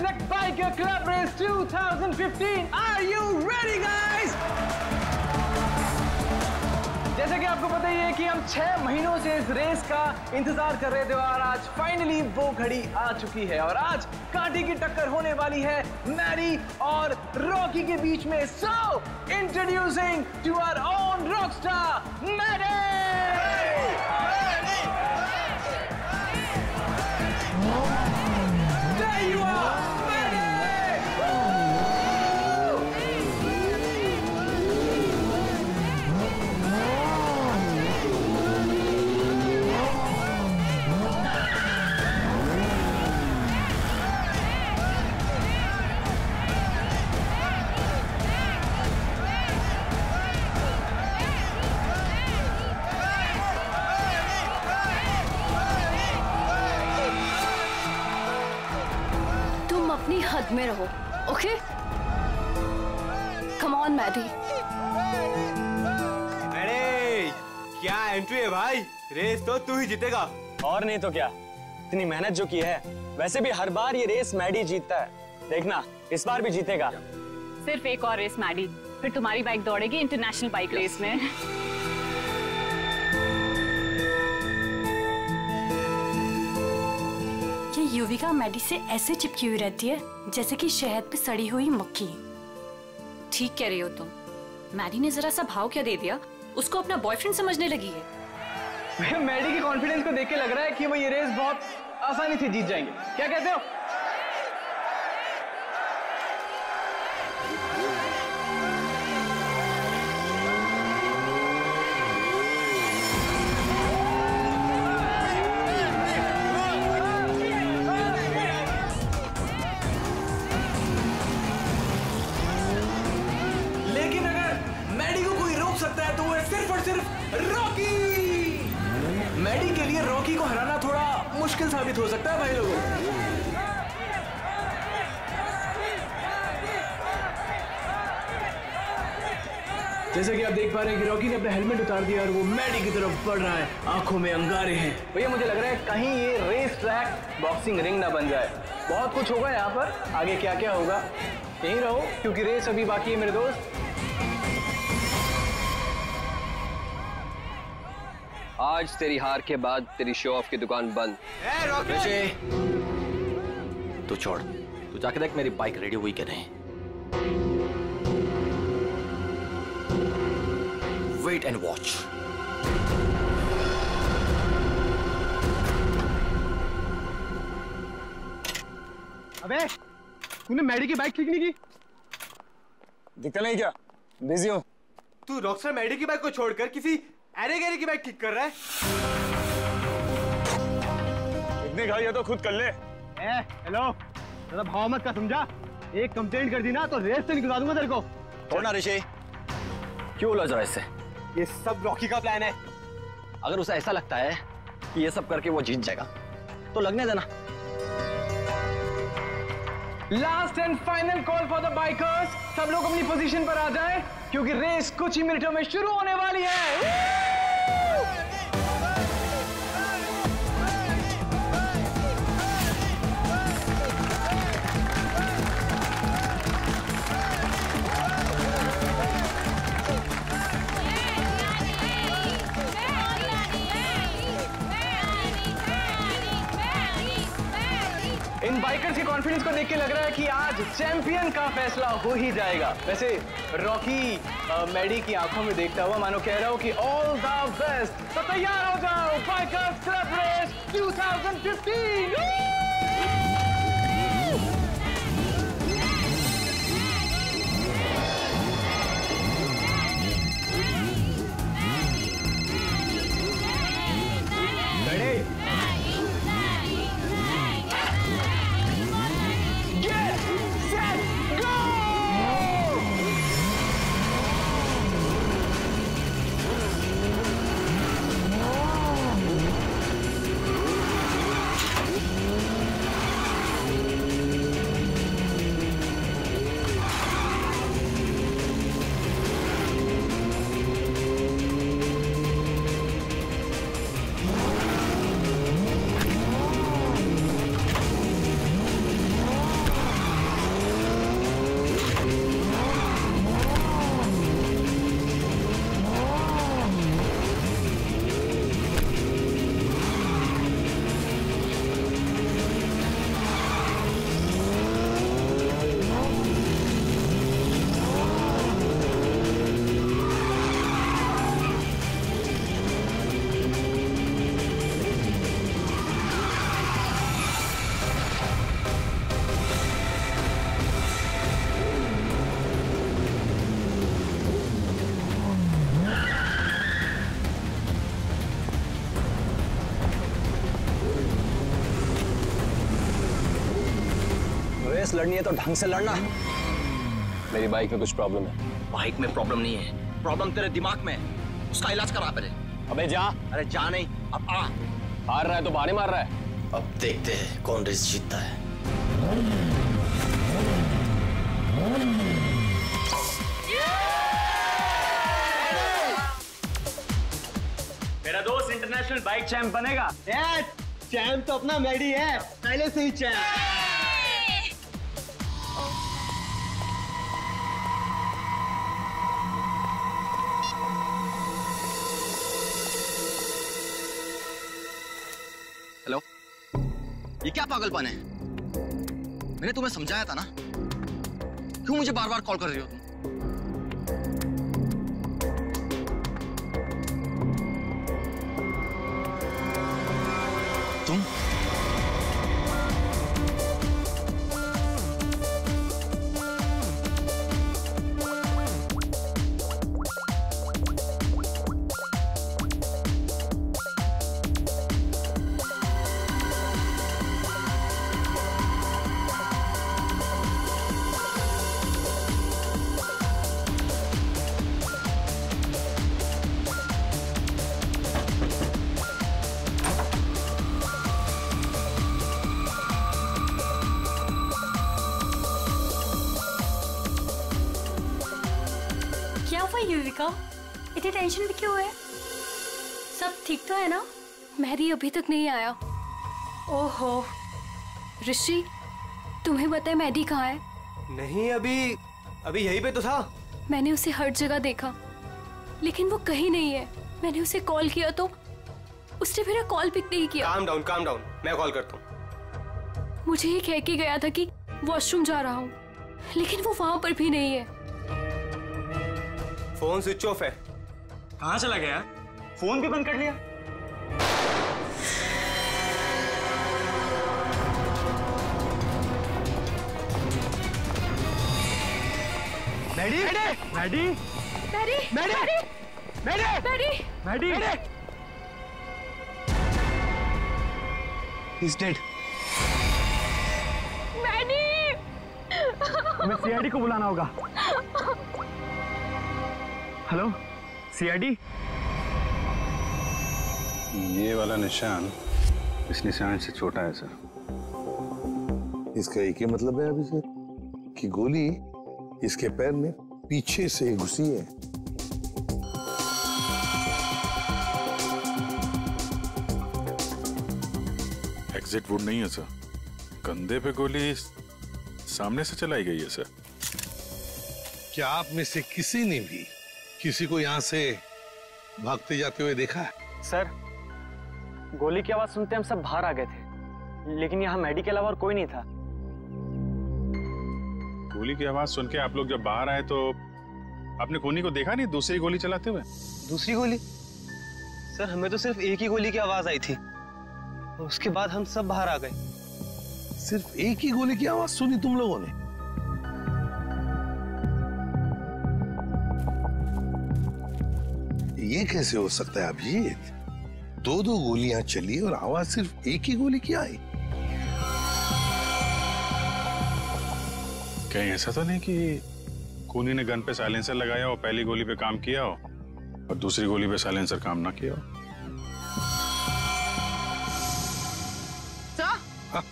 the Biker Club Race 2015. Are you ready, guys? जैसे कि आपको पता ही है कि हम छह महीनों से इस रेस का इंतज़ार कर रहे थे और आज फाइनली वो घड़ी आ चुकी है और आज कांटी की टक्कर होने वाली है मैरी और रॉकी के बीच में so introducing to our own rockstar Mary में रहो ओके कम ऑन मैडी अरे क्या एंट्री है भाई? रेस तो तू ही जीतेगा। और नहीं तो क्या? इतनी मेहनत जो की है वैसे भी हर बार ये रेस मैडी जीतता है। देखना इस बार भी जीतेगा। सिर्फ़ एक और रेस मैडी फिर तुम्हारी बाइक दौड़ेगी इंटरनेशनल बाइक रेस में। युविका मैडी से ऐसे चिपकी हुई रहती है जैसे कि शहद पे सड़ी हुई मक्खी। ठीक कह रही हो तुम। मैडी ने जरा सा भाव क्या दे दिया? उसको अपना बॉयफ्रेंड समझने लगी है। मैडी की कॉन्फिडेंस को देख के लग रहा है कि वो ये रेस बहुत आसानी से जीत जाएँगे। क्या कहते हो? हेलमेट उतार दिया और वो मैडी की तरफ़ बढ़ रहा है। आँखों में अंगारे हैं। भैया मुझे लग रहा है कहीं ये रेस ट्रैक बॉक्सिंग रिंग ना बन जाए। बहुत कुछ होगा यहाँ पर। आगे क्या क्या होगा? यहीं रहो क्योंकि रेस अभी बाकी है मेरे दोस्त। आज तेरी हार के बाद तेरी शो ऑफ़ की दुकान बंद। तू छोड़। तू जाके देख मेरी बाइक रेडी हुई कि नहीं। वेट एंड वॉच अबे तूने मैडी की बाइक ठीक नहीं की? दिखता नहीं क्या? बिज़ी हूँ। तू रॉकस्टार मैडी की बाइक को छोड़कर किसी अरे गैरे की बाइक ठीक कर रहा है? इतनी घाई है तो खुद कर ले। ए हेलो ज़्यादा भाव मत का समझा? एक कंप्लेंट कर दी ना तो रेस से निकलवा दूँगा तेरे को। छोड़ना ऋषि। क्यों उलझ रहा है इससे? ये सब रॉकी का प्लान है। अगर उसे ऐसा लगता है कि ये सब करके वो जीत जाएगा तो लगने देना। Last and final call for the bikers सब लोग अपनी पोजीशन पर आ जाएँ क्योंकि रेस कुछ ही मिनटों में शुरू होने वाली है। को लग रहा है कि आज चैंपियन का फैसला हो ही जाएगा। वैसे रॉकी मैडी की आँखों में देखता हुआ मानो कह रहा हूँ कि ऑल द बेस्ट तो तैयार हो जाओ बाइकर्स क्लब रेस 2015 रेस लड़नी है तो ढंग से लड़ना। मेरी बाइक में कुछ प्रॉब्लम है। बाइक में प्रॉब्लम नहीं है। प्रॉब्लम तेरे दिमाग में है। उसका इलाज करा पहले। अबे जा। अरे जा नहीं। अब आ। हार रहा है तो बाहर मार रहा है। अब देखते हैं कौन रेस जीतता है। मेरा दोस्त इंटरनेशनल बाइक चैंप बनेगा। चैंप तो अपना मैडी है। पहले से ही चैंप ये क्या पागलपन है? मैंने तुम्हें समझाया था ना? क्यों मुझे बार बार कॉल कर रही हो तुम? तक नहीं आया। ओहो। ऋषि तुम्हें पता है मेहदी कहाँ है? नहीं अभी अभी यहीं पे तो था। मैंने उसे हर जगह देखा लेकिन वो कहीं नहीं है। मैंने उसे कॉल किया तो उसने मेरा कॉल पिक नहीं किया। काम डाउन काम डाउन मैं कॉल करता हूँ। मुझे ये कह के गया था कि वॉशरूम जा रहा हूँ लेकिन वो वहाँ पर भी नहीं है। फ़ोन स्विच ऑफ़ है। कहाँ चला गया? फ़ोन भी बंद कर लिया? Maddy Maddy Maddy Maddy Maddy Maddy Maddy He's dead. Maddy हमें सीआईडी को बुलाना होगा हेलो सीआईडी ये वाला निशान इस निशान से छोटा है सर इसका एक ही मतलब है अभिषेक कि गोली इसके पैर में पीछे से घुसी है। एग्जिट वुड नहीं है सर कंधे पे गोली सामने से चलाई गई है सर क्या आप में से किसी ने भी किसी को यहाँ से भागते जाते हुए देखा है? सर गोली की आवाज़ सुनते हम सब बाहर आ गए थे लेकिन यहाँ मैडी के अलावा और कोई नहीं था। गोली की आवाज़ सुन के आप लोग जब बाहर आए तो आपने कोनी को देखा नहीं दूसरी गोली चलाते हुए? दूसरी गोली? सर हमें तो सिर्फ़ एक ही गोली की आवाज़ आई थी। और उसके बाद हम सब बाहर आ गए। सिर्फ़ एक ही गोली की आवाज़ सुनी तुम लोगों ने? ये कैसे हो सकता है अभिजीत दो दो गोलियाँ चली और आवाज़ सिर्फ़ एक ही गोली की आई। कहीं ऐसा तो नहीं कि कोनी ने गन पे साइलेंसर लगाया और पहली गोली पे काम किया हो और दूसरी गोली पे साइलेंसर काम ना किया हो? सर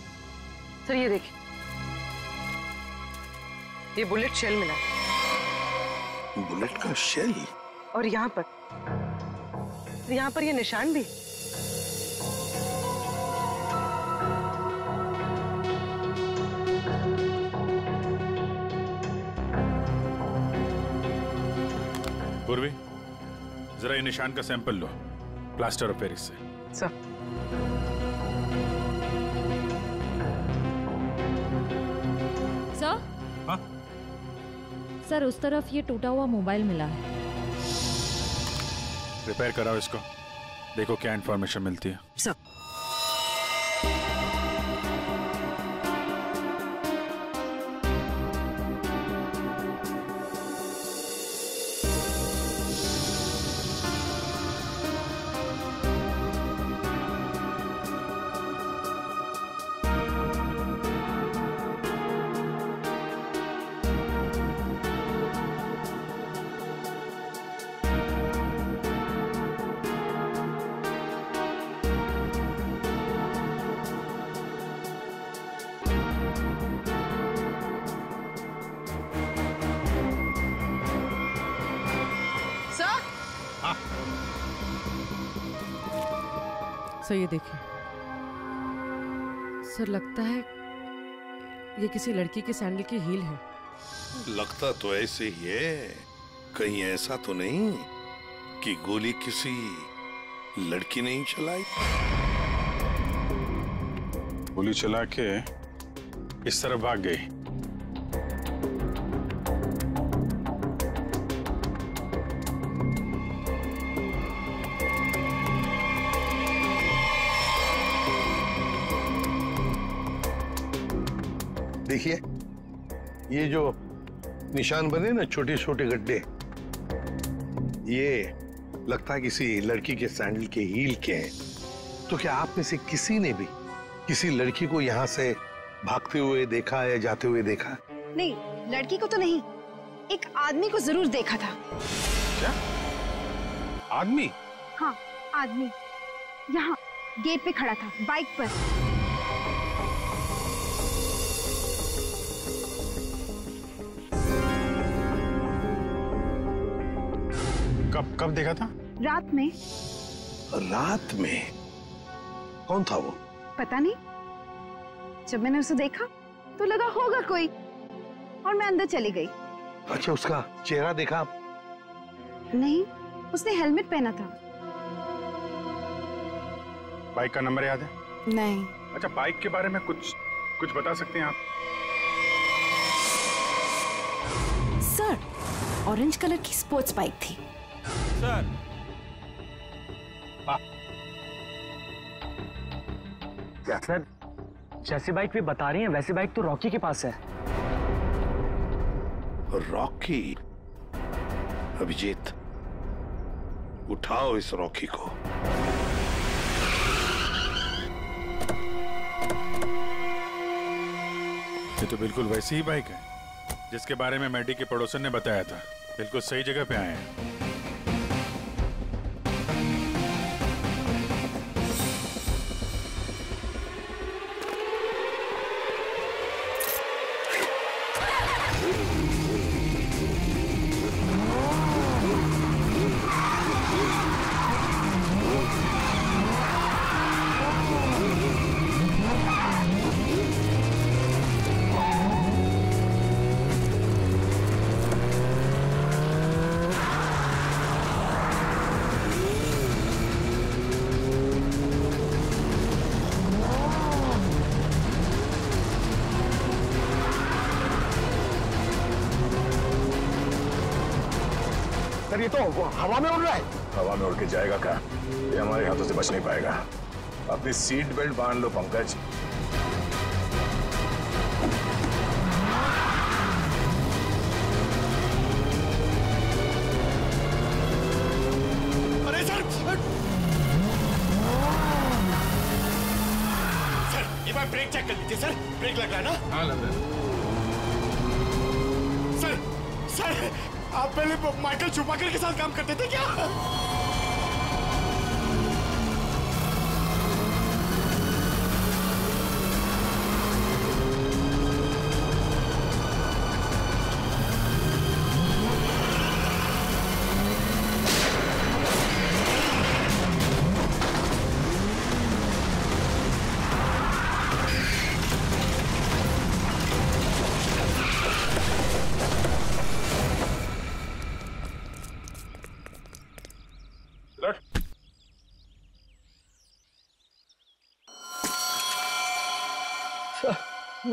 सर ये देखिए ये बुलेट शेल मिला बुलेट का शेल? और यहाँ पर। यहाँ पर ये निशान भी पूर्वी जरा ये निशान का सैंपल लो प्लास्टर ऑफ़ पेरिस से। सर। सर? हाँ? सर उस तरफ़ ये टूटा हुआ मोबाइल मिला है। रिपेयर कराओ इसको। देखो क्या इन्फॉर्मेशन मिलती है। सर सर किसी लड़की के सैंडल की हील है। लगता तो ऐसे ही है। कहीं ऐसा तो नहीं कि गोली किसी लड़की ने ही चलाई। गोली चला के इस तरह भाग गई। ये जो निशान बने ना छोटे छोटे गड्ढे ये लगता है किसी लड़की के सैंडल के हील के हैं। तो क्या आप में से किसी ने भी किसी लड़की को यहाँ से भागते हुए देखा या जाते हुए देखा? नहीं लड़की को तो नहीं एक आदमी को ज़रूर देखा था। क्या? आदमी? हाँ आदमी। यहाँ गेट पे खड़ा था बाइक पर। कब देखा था? रात में। रात में? कौन था वो? पता नहीं। जब मैंने उसे देखा तो लगा होगा कोई। और मैं अंदर चली गई। अच्छा उसका चेहरा देखा आप? नहीं उसने हेलमेट पहना था। बाइक का नंबर याद है? नहीं। अच्छा बाइक के बारे में कुछ कुछ बता सकते हैं आप? सर ऑरेंज कलर की स्पोर्ट्स बाइक थी। सर। क्या सर? जैसी बाइक भी बता रही हैं वैसी बाइक तो रॉकी के पास है। रॉकी अभिजीत उठाओ इस रॉकी को। ये तो बिल्कुल वैसी ही बाइक है जिसके बारे में मैडी के पड़ोसन ने बताया था। बिल्कुल सही जगह पे आए हैं। सर ये तो हवा में उड़ रहा है। हवा में उड़ के जाएगा क्या ये हमारे हाथों से बच नहीं पाएगा। अपनी सीट बेल्ट बाँध लो पंकज। अरे सर सर। ये बार ब्रेक चेक कर लीजिए सर। ब्रेक लग रहा है ना? हाँ लग रहा है। आप पहले माइकल छुपाकर के साथ काम करते थे क्या?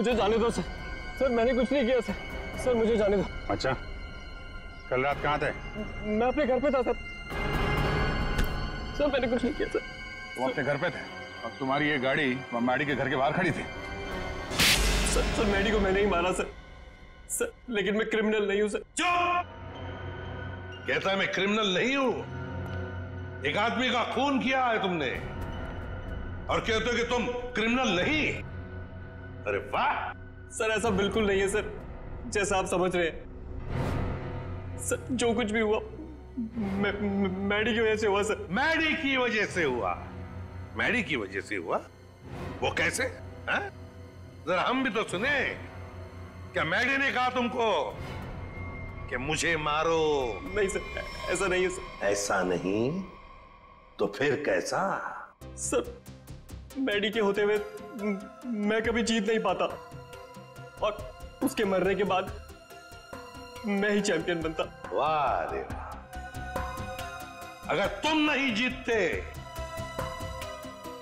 मुझे जाने दो सर। सर मैंने कुछ नहीं किया सर। सर मुझे जाने दो। अच्छा। कल रात कहाँ थे? मैं अपने घर पे था सर। सर मैंने कुछ नहीं किया सर। वो अपने घर पे थे? और तुम्हारी ये गाड़ी मैडी के घर के बाहर खड़ी थी। सर सर मैडी को मैंने ही मारा सर। सर लेकिन मैं क्रिमिनल नहीं हूँ सर। कहता है मैं क्रिमिनल नहीं हूँ। एक आदमी का खून किया है तुमने। और कहते हो कि तुम क्रिमिनल नहीं? अरे वाह! सर ऐसा बिल्कुल नहीं है सर। जैसा आप समझ रहे हैं। सर जो कुछ भी हुआ मैं, मैडी की वजह से हुआ सर। मैडी की वजह से हुआ? मैडी की वजह से हुआ? वो कैसे? हैं? जरा हम भी तो सुने। क्या मैडी ने कहा तुमको कि मुझे मारो? नहीं सर ऐसा नहीं है सर। ऐसा नहीं? तो फिर कैसा? सर मैडी के होते हुए मैं कभी जीत नहीं पाता। और उसके मरने के बाद मैं ही चैंपियन बनता। वाह रे अगर तुम नहीं जीतते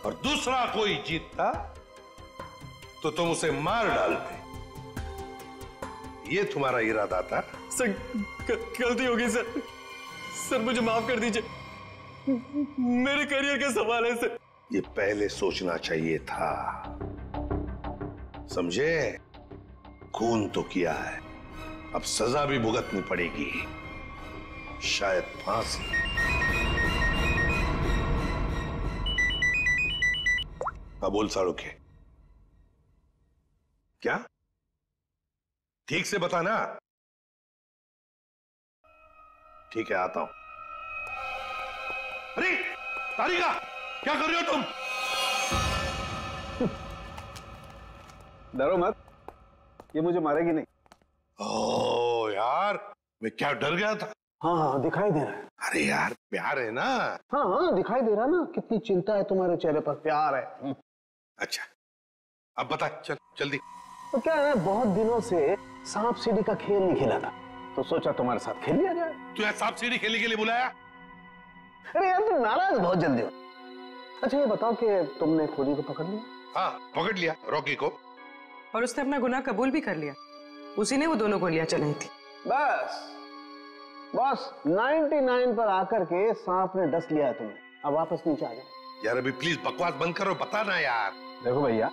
और दूसरा कोई जीतता तो तुम उसे मार डालते। ये तुम्हारा इरादा था? सर गलती होगी सर। सर मुझे माफ़ कर दीजिए। मेरे करियर का सवाल है सर। ये पहले सोचना चाहिए था। समझे? खून तो किया है। अब सजा भी भुगतनी पड़ेगी। शायद फांसी। अब बोल साड़ू के क्या? ठीक से बताना। ठीक है, आता हूँ। अरे, तारिका! क्या कर रहे हो तुम? डरो मत। ये मुझे मारेगी नहीं। ओ यार मैं क्या डर गया था? हाँ हाँ दिखाई दे रहा है। अरे यार प्यार है ना? हाँ हाँ दिखाई दे रहा ना। कितनी चिंता है तुम्हारे चेहरे पर। प्यार है। अच्छा अब बता चल जल्दी। तो क्या है बहुत दिनों से सांप सीढ़ी का खेल नहीं खेला था। तो सोचा तुम्हारे साथ खेल लिया जाए। तू यहाँ सांप सीढ़ी खेलने के लिए बुलाया? अरे यार तुम नाराज़ बहुत जल्दी हो। अच्छा ये बताओ कि तुमने खोली को पकड़ लिया? हाँ पकड़ लिया रॉकी को। और उसने अपना गुनाह कबूल भी कर लिया। उसी ने वो दोनों गोलियाँ चलाई थी। बस बस 99 पर आकर के सांप ने डस लिया तुम्हें। अब वापस नीचे आ जाओ। यार अभी प्लीज़ बकवास बंद करो बता ना यार। देखो भैया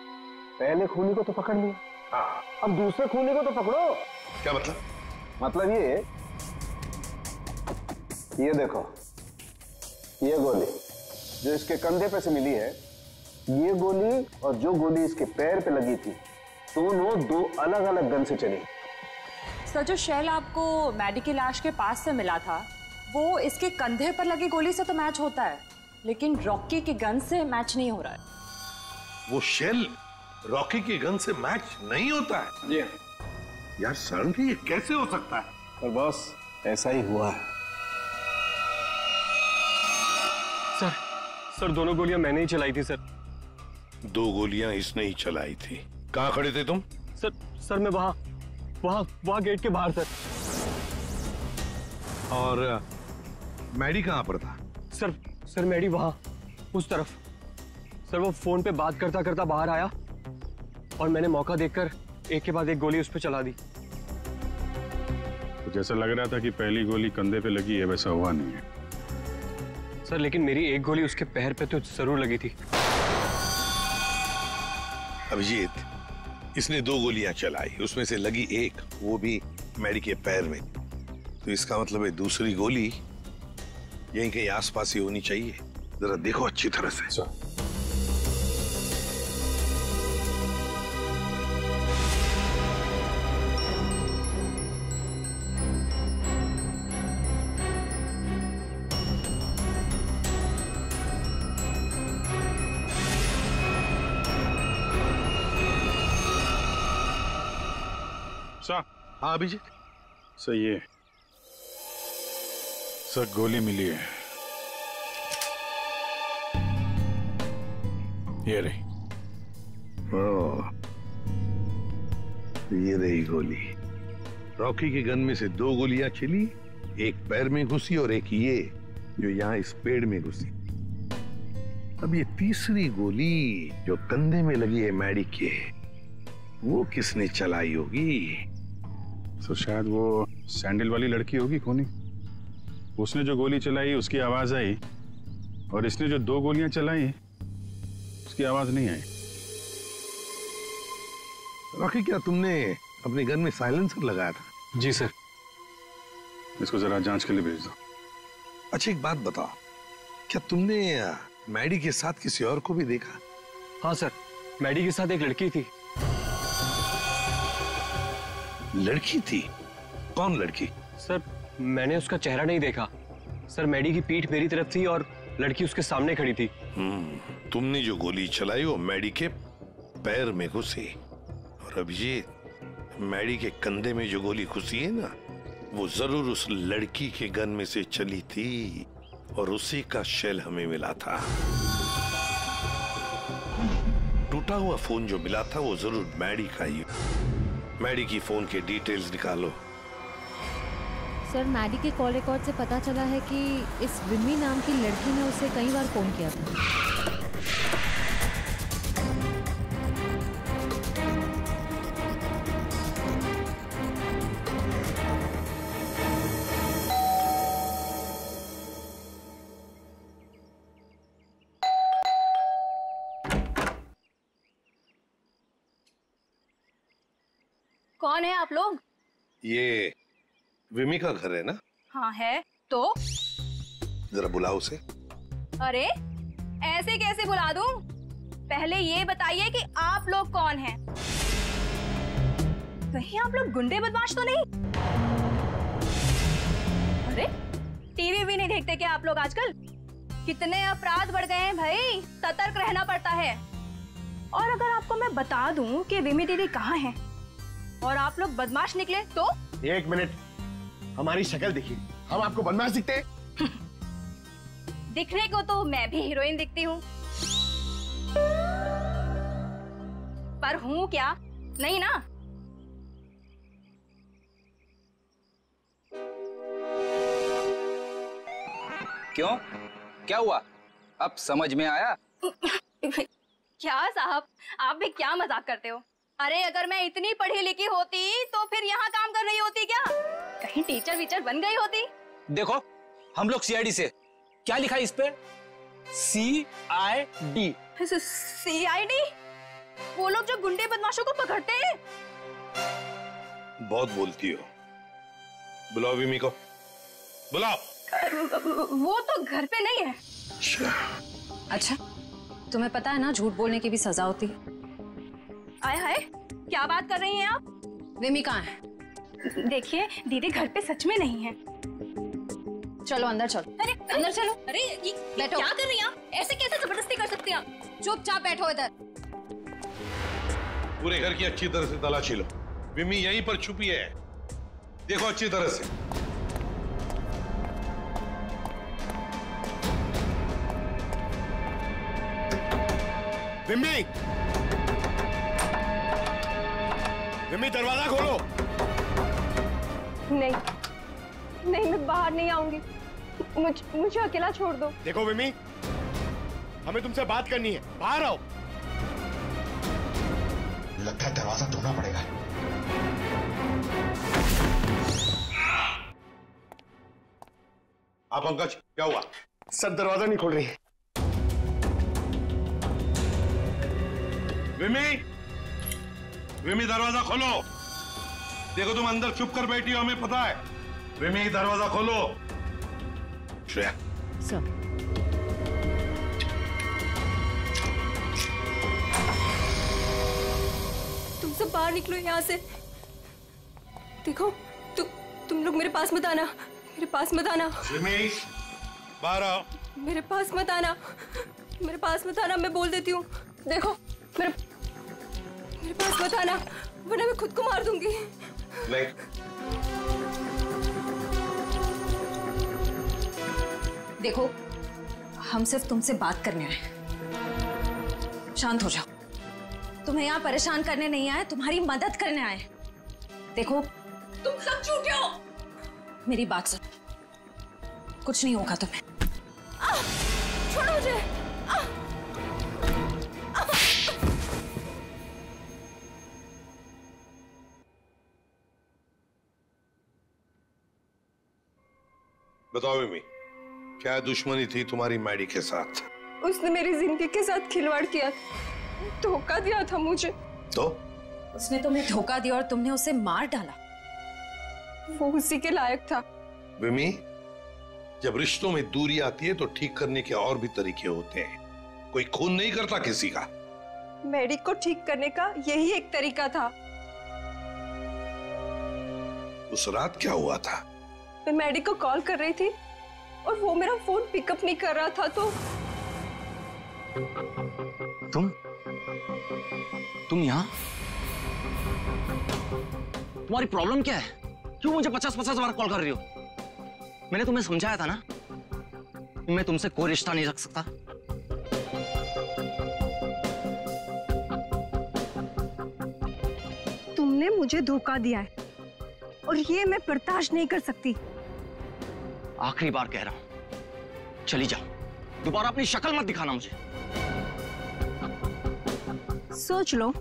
पहले खूनी को तो पकड़ लिया। हाँ। अब दूसरे खूनी को तो पकड़ो। क्या मतलब? मतलब ये ये देखो ये गोली। जो इसके कंधे पे से मिली है ये गोली और जो गोली इसके पैर पे लगी थी दोनों दो अलग अलग गन से चली। सर जो शेल आपको मैडी की लाश के पास से मिला था वो इसके कंधे पर लगी गोली से तो मैच होता है लेकिन रॉकी के गन से मैच नहीं हो रहा है। वो शेल रॉकी की गन से मैच नहीं होता है। जी। यार सर ये कैसे हो सकता है? पर बॉस ऐसा ही हुआ है। सर दोनों गोलियाँ मैंने ही चलाई थी सर। दो गोलियाँ इसने ही चलाई थी। कहाँ खड़े थे तुम? सर सर मैं वहाँ वहाँ वहाँ गेट के बाहर सर। और मैडी कहाँ पर था? सर सर मैडी वहाँ उस तरफ़। सर वो फ़ोन पे बात करता करता बाहर आया और मैंने मौका देखकर एक के बाद एक गोली उस पर चला दी। तो जैसा लग रहा था कि पहली गोली कंधे पे लगी है वैसा हुआ नहीं है। सर लेकिन मेरी एक गोली उसके पैर पे तो ज़रूर लगी थी। अभिजीत इसने दो गोलियाँ चलाई। उसमें से लगी एक वो भी मैडी के पैर में। तो इसका मतलब है दूसरी गोली यहीं कहीं आसपास ही होनी चाहिए। जरा देखो अच्छी तरह से। हाँ अभिजीत? सही है। सर गोली मिली है। ये रही। ओ, ये रही गोली। रॉकी के गन में से दो गोलियाँ चली एक पैर में घुसी और एक ये जो यहाँ इस पेड़ में घुसी। अब ये तीसरी गोली जो कंधे में लगी है मैडी के वो किसने चलाई होगी? तो शायद वो सैंडल वाली लड़की होगी कोनी उसने जो गोली चलाई उसकी आवाज़ आई और इसने जो दो गोलियाँ चलाई उसकी आवाज़ नहीं आई। रॉकी क्या तुमने अपने गन में साइलेंसर लगाया था? जी सर। इसको जरा जाँच के लिए भेज दो। अच्छा एक बात बताओ। क्या तुमने मैडी के साथ किसी और को भी देखा? हाँ सर। मैडी के साथ एक लड़की थी। लड़की थी? कौन लड़की? सर मैंने उसका चेहरा नहीं देखा। सर मैडी की पीठ मेरी तरफ़ थी और लड़की उसके सामने खड़ी थी। हम्म, तुमने जो गोली चलाई वो मैडी के पैर में घुसी। और अभिजीत मैडी के कंधे में जो गोली घुसी है ना वो ज़रूर उस लड़की के गन में से चली थी और उसी का शेल हमें मिला था। टूटा हुआ फ़ोन जो मिला था वो ज़रूर मैडी का हो। मैडी की फ़ोन के डिटेल्स निकालो। सर, मैडी के कॉल रिकॉर्ड से पता चला है कि इस विमी नाम की लड़की ने उसे कई बार फ़ोन किया था। कौन है आप लोग? ये विमी का घर है ना? हाँ है। तो? जरा बुलाओ उसे। अरे ऐसे कैसे बुला दूँ? पहले ये बताइए कि आप लोग कौन हैं? कहीं आप लोग गुंडे बदमाश तो नहीं? अरे टीवी भी नहीं देखते क्या आप लोग आजकल? कितने अपराध बढ़ गए हैं भाई। सतर्क रहना पड़ता है। और अगर आपको मैं बता दूँ कि विमी दीदी कहाँ हैं? और आप लोग बदमाश निकले तो? एक मिनट। हमारी शक्ल देखिए। हम आपको बदमाश दिखते हैं? दिखने को तो मैं भी हीरोइन दिखती हूँ। पर हूँ क्या? नहीं ना? क्यों? क्या हुआ? अब समझ में आया? क्या साहब? आप भी क्या मज़ाक करते हो? अरे अगर मैं इतनी पढ़ी लिखी होती तो फिर यहाँ काम कर रही होती क्या? कहीं टीचर वीचर बन गई होती। देखो हम लोग सीआईडी से। क्या लिखा है इस पे? सी आई डी सीआईडी वो लोग जो गुंडे बदमाशों को पकड़ते हैं। बहुत बोलती हो। बुलाओ विमी को। बुलाओ। वो तो घर पे नहीं है। अच्छा तुम्हें पता है ना झूठ बोलने की भी सजा होती है। आए हाय क्या बात कर रही हैं आप? विमी कहाँ है? देखिए दीदी घर पे सच में नहीं है। चलो अंदर चलो। अरे अंदर चलो। अरे ये, ये बैठो। क्या कर रही हैं आप? ऐसे कैसे ज़बरदस्ती कर सकती हैं आप? चुपचाप बैठो इधर। पूरे घर की अच्छी तरह से तलाशी लो। विमी यहीं पर छुपी है। देखो अच्छी तरह से। विम्मी विम्मी दरवाज़ा खोलो। नहीं नहीं मैं बाहर नहीं आऊँगी। मुझ, मुझे अकेला छोड़ दो। देखो विमी हमें तुमसे बात करनी है। बाहर आओ। लगता है दरवाज़ा तोड़ना पड़ेगा। आप पंकज क्या हुआ? सर दरवाज़ा नहीं खोल रही। विमी विमी दरवाज़ा खोलो। देखो तुम अंदर चुप कर बैठी हो हमें पता है। विमी दरवाज़ा खोलो। श्रेया। सर। तुम सब बाहर निकलो यहाँ से। देखो तु, तुम लोग मेरे पास मत आना। मेरे पास मत आना। बाहर आओ। मेरे पास मत आना। मेरे पास मत आना मैं बोल देती हूँ। देखो मेरे मेरे पास मत आना वरना मैं खुद को मार दूँगी। नहीं। देखो हम सिर्फ़ तुमसे बात करने आए शांत हो जाओ। तुम्हें यहाँ परेशान करने नहीं आए तुम्हारी मदद करने आए देखो तुम सब झूठे हो। मेरी बात सुन। कुछ नहीं होगा तुम्हें। आ, छोड़ो मुझे। बताओ विमी क्या दुश्मनी थी तुम्हारी मैडी के साथ? उसने मेरी ज़िंदगी के साथ खिलवाड़ किया। धोखा दिया था मुझे। तो? उसने तुम्हें धोखा दिया और तुमने उसे मार डाला। वो उसी के लायक था। विमी जब रिश्तों में दूरी आती है तो ठीक करने के और भी तरीके होते हैं। कोई खून नहीं करता किसी का। मेडिक को ठीक करने का यही एक तरीका था। उस रात क्या हुआ था? मैं मेडिक को कॉल कर रही थी और वो मेरा फ़ोन पिकअप नहीं कर रहा था तो तुम? तुम यहाँ? तुम्हारी प्रॉब्लम क्या है? क्यों मुझे पचास पचास बार कॉल कर रही हो? मैंने तुम्हें समझाया था ना? मैं तुमसे कोई रिश्ता नहीं रख सकता। तुमने मुझे धोखा दिया है और ये मैं बर्दाश्त नहीं कर सकती। आखिरी बार कह रहा हूँ। चली जाओ। दोबारा अपनी शक्ल मत दिखाना मुझे। सोच लो।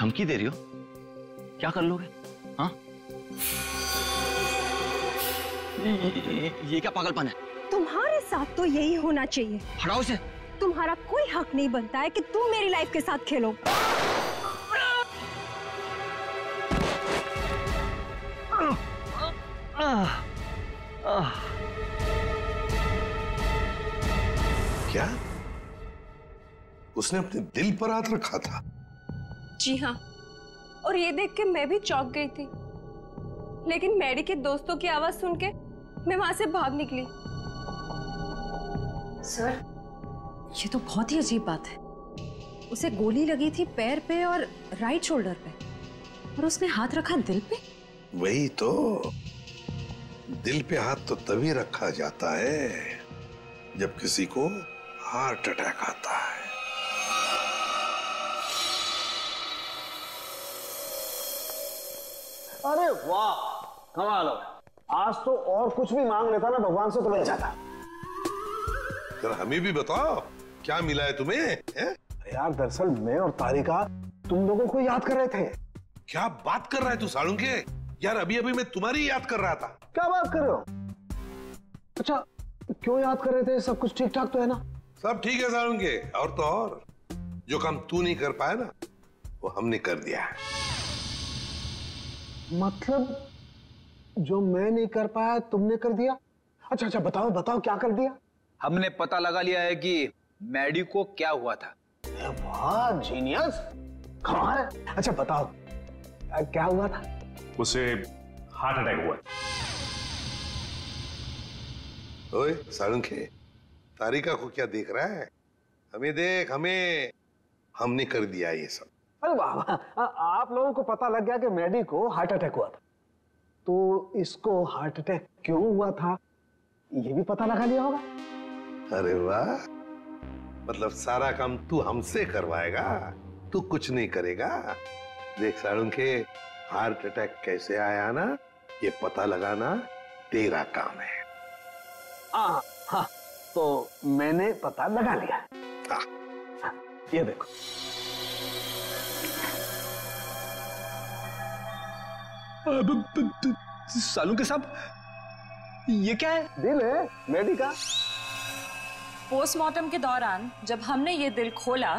धमकी दे रही हो? क्या कर लोगे? हाँ? ये, ये, क्या पागलपन है? तुम्हारे साथ तो यही होना चाहिए। हटाओ इसे। तुम्हारा कोई हक नहीं बनता है कि तुम मेरी लाइफ के साथ खेलो। क्या? उसने अपने दिल पर हाथ रखा था। जी हाँ। और ये देख के मैं भी चौंक गई थी। लेकिन मैडी के दोस्तों की आवाज़ सुन के मैं वहाँ से भाग निकली। सर ये तो बहुत ही अजीब बात है। उसे गोली लगी थी पैर पे और राइट शोल्डर पे। और उसने हाथ रखा दिल पे? वही तो। दिल पे हाथ तो तभी रखा जाता है जब किसी को हार्ट अटैक आता है। अरे वाह कमाल हो। आज तो और कुछ भी मांग लेता ना भगवान से तो मिल जाता। जरा हमें भी बताओ क्या मिला है तुम्हें है? यार दरअसल मैं और तारिका तुम लोगों को याद कर रहे थे। क्या बात कर रहा है तू साड़ूँगे यार अभी अभी मैं तुम्हारी याद कर रहा था। क्या बात कर रहे हो? अच्छा क्यों याद कर रहे थे? सब कुछ ठीक ठाक तो है ना? सब ठीक है साड़ूँगे और तो और जो काम तू नहीं कर पाया ना वो हमने कर दिया है। मतलब जो मैं नहीं कर पाया तुमने कर दिया? अच्छा अच्छा बताओ बताओ क्या कर दिया? हमने पता लगा लिया है कि मैडी को क्या हुआ था। वाह जीनियस कमाल है? अच्छा बताओ क्या हुआ था? उसे हार्ट अटैक हुआ। ओए साड़ूँगे तारिका को क्या देख रहा है? हमें देख हमें। हमने कर दिया ये सब। अरे वाह वाह। आप लोगों को पता लग गया कि मैडी को हार्ट अटैक हुआ था। तो इसको हार्ट अटैक क्यों हुआ था ये भी पता लगा लिया होगा। अरे वाह। मतलब सारा काम तू हमसे करवाएगा तू कुछ नहीं करेगा। देख साड़ू के हार्ट अटैक कैसे आया ना ये पता लगाना तेरा काम है। हाँ हाँ तो मैंने पता लगा लिया। हाँ। हाँ, ये देखो। सालू के साहब ये क्या है? दिल है मेडी का। पोस्टमार्टम के दौरान जब हमने ये दिल खोला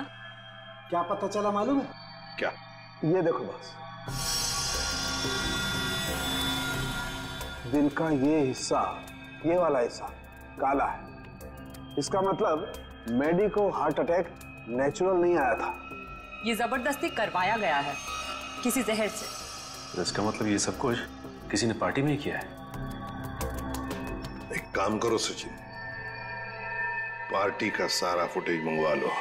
क्या पता चला मालूम है? क्या? ये देखो बस। दिल का ये हिस्सा ये वाला हिस्सा काला है। इसका मतलब मेडी को हार्ट अटैक नेचुरल नहीं आया था। ये ज़बरदस्ती करवाया गया है किसी जहर से। तो इसका मतलब ये सब कुछ किसी ने पार्टी में ही किया है? एक काम करो सचिन पार्टी का सारा फुटेज मंगवा लो।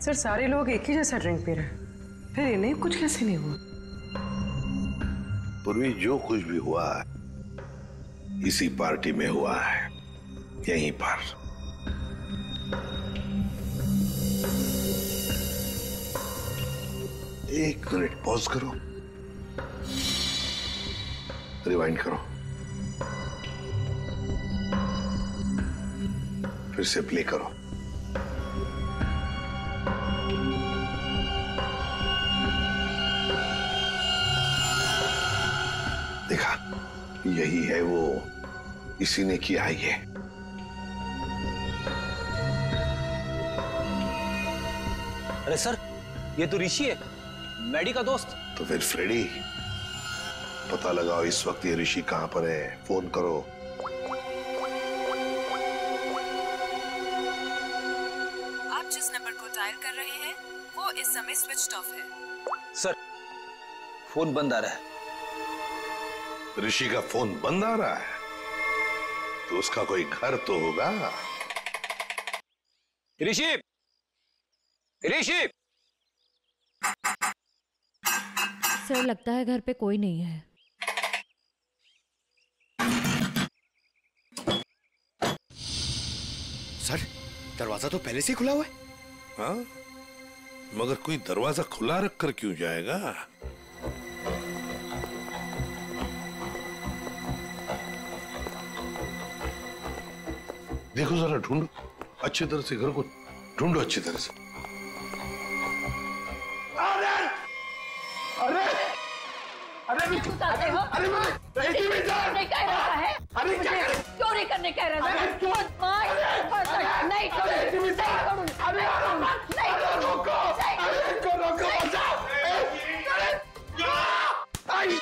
सर सारे लोग एक ही जैसा ड्रिंक पी रहे हैं। फिर इन्हें कुछ कैसे नहीं हुआ। पूर्वी, जो कुछ भी हुआ इसी पार्टी में हुआ है, यहीं पर। एक मिनट पॉज करो। रिवाइंड करो। फिर से प्ले करो। देखा यही है वो इसी ने किया है ये। अरे सर ये तो ऋषि है मैडी का दोस्त। तो फिर फ्रेडी पता लगाओ इस वक्त ये ऋषि कहाँ पर है फ़ोन करो। आप जिस नंबर को डायल कर रहे हैं वो इस समय स्विच ऑफ़ है। सर फ़ोन बंद आ रहा है। ऋषि का फ़ोन बंद आ रहा है। तो उसका कोई घर तो होगा। ऋषि ऋषि। सर लगता है घर पे कोई नहीं है। सर दरवाज़ा तो पहले से खुला हुआ है। हाँ? मगर कोई दरवाज़ा खुला रख कर क्यों जाएगा? देखो जरा ढूंढो। अच्छी तरह से घर को ढूंढो अच्छी तरह से। अरे! अरे! अरे हो? अरे मैं चोरी करने का इरादा है? अरे क्या चोरी करने का इरादा है? अरे चोर- मार, मार, मार, नहीं छोड़ूँगी, नहीं छोड़ूँगी, अरे नहीं नहीं अरे रोको अरे इनको रोको नहीं बचाओ आई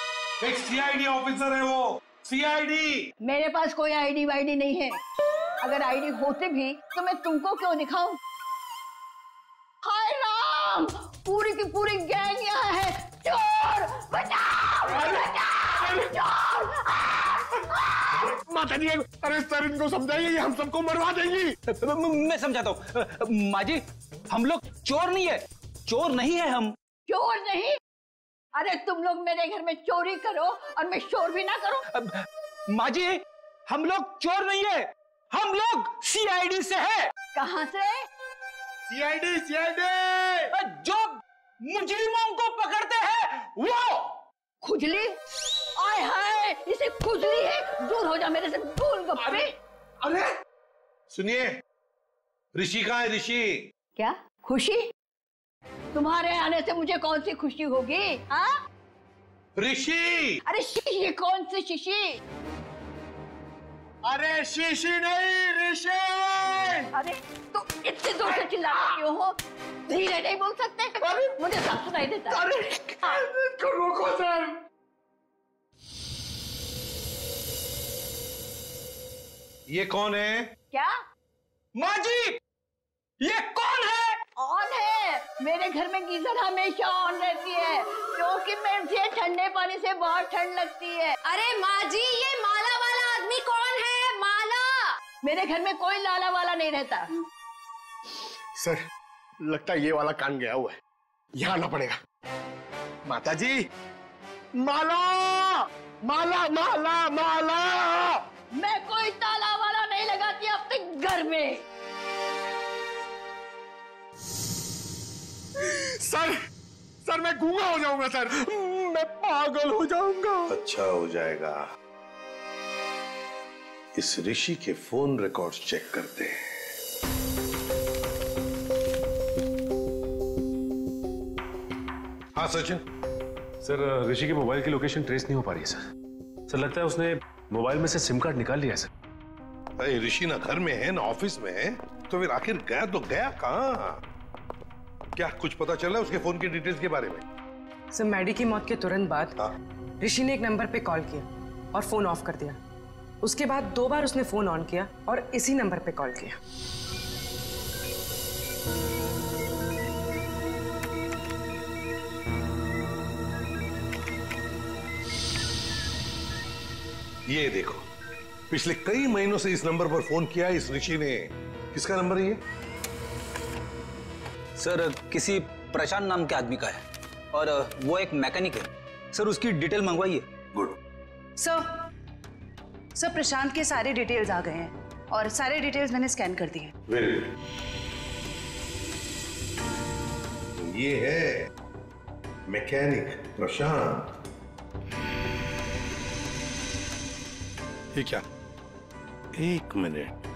एक सीआईडी ऑफिसर है वो। सीआईडी मेरे पास कोई आईडी वाईडी नहीं है। अगर आईडी होते भी तो मैं तुमको क्यों दिखाऊँ? हाय राम पूरी की पूरी गैंग यहाँ है। चोर! बचाओ! बचाओ! चोर! माता जी अरे सर इनको समझाइए ये हम सबको मरवा देंगी। मैं समझाता हूँ। माँ जी हम लोग चोर नहीं है। चोर नहीं है हम। चोर नहीं? अरे तुम लोग मेरे घर में चोरी करो और मैं शोर भी ना करूँ। माँ जी हम लोग चोर नहीं है। हम लोग सीआईडी से है। कहाँ से? सीआईडी सीआईडी जो मुजरिमों को पकड़ते हैं वो खुजली? आय हाय इसे खुजली है। दूर हो जा मेरे से गोल गप्पे। अरे सुनिए ऋषि कहाँ है ऋषि? क्या? खुशी? तुम्हारे आने से मुझे कौन सी खुशी होगी हाँ? ऋषि! अरे शीशी कौन सी शीशी अरे शीशी नहीं ऋषि! अरे तो इतने दूर से चिल्ला क्यों हो? धीरे नहीं बोल सकते? अरे मुझे सब सुनाई देता है। अरे हाँ। इसको रोको सर। ये कौन है? क्या? माँ जी ये कौन है? ऑन है। मेरे घर में गीजर हमेशा ऑन रहती है क्योंकि मुझे ठंडे पानी से बहुत ठंड लगती है। अरे माँ जी ये माला वाला आदमी कौन है माला मेरे घर में कोई लाला वाला नहीं रहता। सर लगता है ये वाला कान गया हुआ है। यहाँ आना पड़ेगा। माता जी माला! माला माला माला! मैं कोई ताला वाला नहीं लगाती अपने घर में। सर सर मैं गूँगा हो जाऊँगा सर। मैं पागल हो जाऊँगा। अच्छा हो जाएगा। इस ऋषि के फ़ोन रिकॉर्ड्स चेक करते हैं। हाँ सचिन। सर ऋषि की मोबाइल की लोकेशन ट्रेस नहीं हो पा रही है सर। सर लगता है उसने मोबाइल में से सिम कार्ड निकाल लिया है सर। अरे ऋषि ना घर में है ना ऑफ़िस में है तो फिर आखिर गया तो गया कहाँ? क्या कुछ पता चला उसके फ़ोन की डिटेल्स के बारे में? सर मैडी की मौत के तुरंत बाद ऋषि ने एक नंबर पे कॉल किया और फ़ोन ऑफ़ कर दिया। उसके बाद दो बार उसने फ़ोन ऑन किया और इसी नंबर पे कॉल किया। ये देखो पिछले कई महीनों से इस नंबर पर फ़ोन किया इस ऋषि ने। किसका नंबर है ये? सर किसी प्रशांत नाम के आदमी का है। और वो एक मैकेनिक है। सर उसकी डिटेल मंगवाइए। गुड। सर सर प्रशांत के सारे डिटेल्स आ गए हैं और सारे डिटेल्स मैंने स्कैन कर दिए। वेरी गुड ये है मैकेनिक प्रशांत। ये क्या? एक मिनट।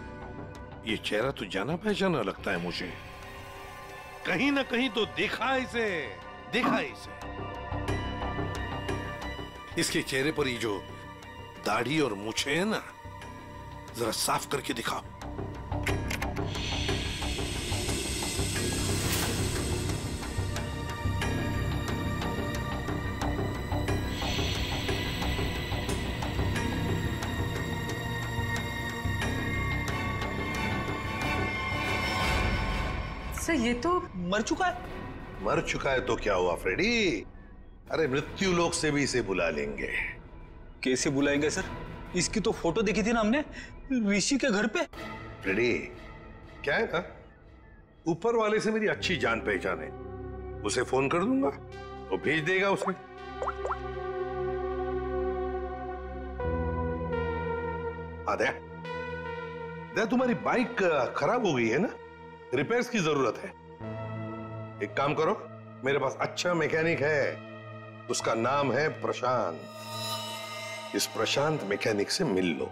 ये चेहरा तो जाना पहचाना लगता है मुझे। कहीं ना कहीं तो देखा है इसे। देखा है इसे। इसके चेहरे पर ये जो दाढ़ी और मूछे है ना जरा साफ़ करके दिखाओ। सर ये तो मर चुका है। मर चुका है तो क्या हुआ फ्रेडी? अरे मृत्यु लोक से भी इसे बुला लेंगे। कैसे बुलाएँगे सर? इसकी तो फ़ोटो देखी थी ना हमने, ऋषि के घर पे। फ्रेडी क्या है ऊपर वाले से मेरी अच्छी जान पहचान है। उसे फ़ोन कर दूँगा, वो भेज देगा उसे हाँ दया दया तुम्हारी बाइक खराब हो गई है ना? रिपेयर्स की ज़रूरत है। एक काम करो, मेरे पास अच्छा मैकेनिक है, उसका नाम है प्रशांत। इस प्रशांत मैकेनिक से मिल लो।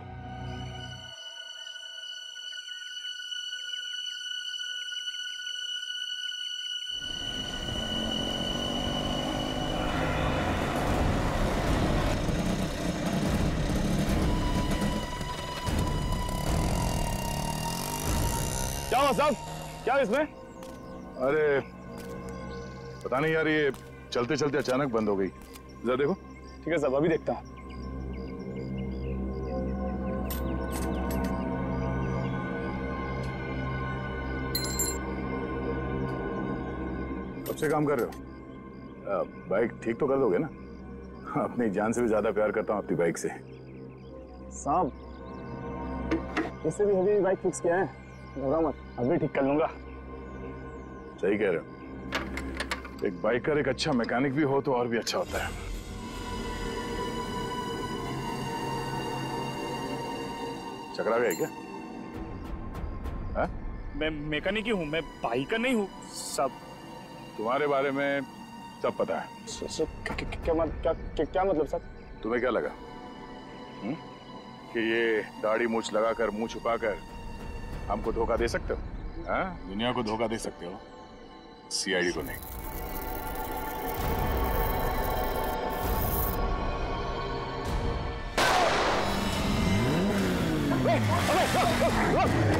क्या हुआ साहब? क्या इसमें? अरे पता नहीं यार ये चलते चलते अचानक बंद हो गई। जरा देखो। ठीक है साहब अभी देखता हूँ। कब से काम कर रहे हो? बाइक ठीक तो कर दोगे ना? अपनी जान से भी ज़्यादा प्यार करता हूँ अपनी बाइक से। साहब इससे भी हेवी बाइक फिक्स किया है। घबरा मत अभी ठीक कर लूँगा। सही कह रहे हो। एक बाइकर एक अच्छा मैकेनिक भी हो तो और भी अच्छा होता है। चकरा गए क्या? मैं मैकेनिक ही हूँ मैं बाइकर नहीं हूँ। सब तुम्हारे बारे में सब पता है। स- स- क्या मत- क्या क्या- क्या मतलब सर? तुम्हें क्या लगा? हुँ? कि ये दाढ़ी मूछ लगाकर मुँह छुपाकर हमको धोखा दे सकते हो? हाँ? दुनिया को धोखा दे सकते हो। सीआईडी को नहीं।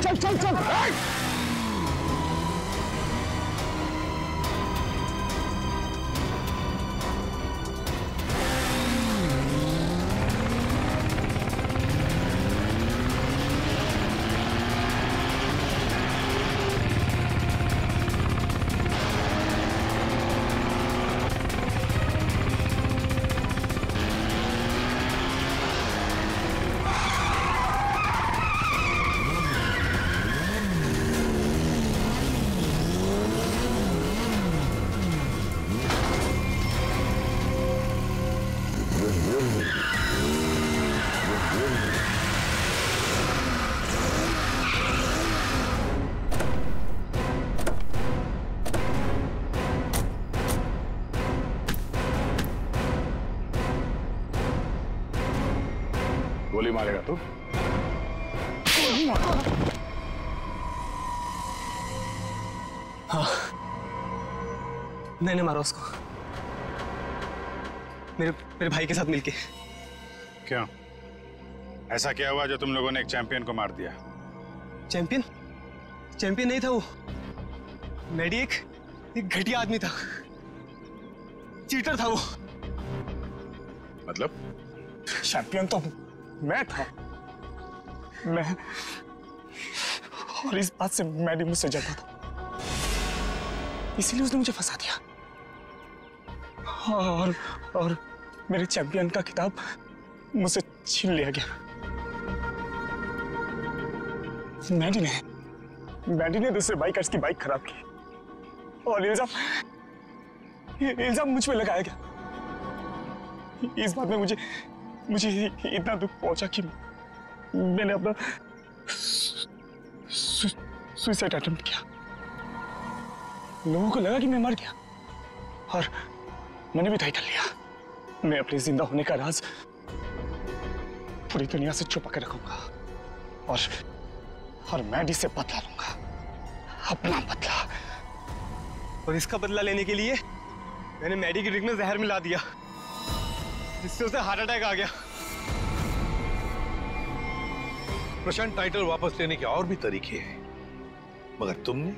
चल चल चल। मारेगा तू। हाँ। मैंने मारा उसको। मेरे मेरे भाई के साथ मिलके। क्यों? ऐसा क्या हुआ जो तुम लोगों ने एक चैंपियन को मार दिया? चैंपियन? चैंपियन नहीं था वो। मैडी एक एक घटिया आदमी था। चीटर था वो। मतलब? चैंपियन तो मैं था। मैं और इस बात से मैडी मुझसे जलता था। इसीलिए उसने मुझे फंसा दिया। और और मेरे चैंपियन का खिताब मुझसे छीन लिया गया। मैडी ने मैडी ने दूसरे बाइकर्स की बाइक खराब की। और इल्ज़ाम इल्ज़ाम मुझ पे लगाया गया। इस बात में मुझे मुझे इतना दुख पहुँचा कि मैंने अपना सुसाइड अटेम्प्ट किया। लोगों को लगा कि मैं मर गया। और मैंने भी तय कर लिया। मैं अपने ज़िंदा होने का राज पूरी दुनिया से छुपा के रखूँगा। और और मैं से बदला लूँगा। अपना बदला। और इसका बदला लेने के लिए मैंने मैडी की ड्रिंक में जहर मिला दिया। जिससे उसे हार्ट अटैक आ गया। प्रशांत टाइटल वापस लेने के और भी तरीके हैं। मगर तुमने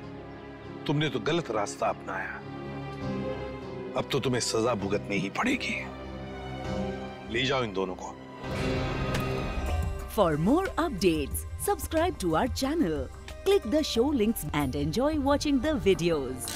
तुमने तो गलत रास्ता अपनाया। अब तो तुम्हें सजा भुगतनी ही पड़ेगी। ले जाओ इन दोनों को। For more update subscribe to our channel click the show links and enjoy watching the videos.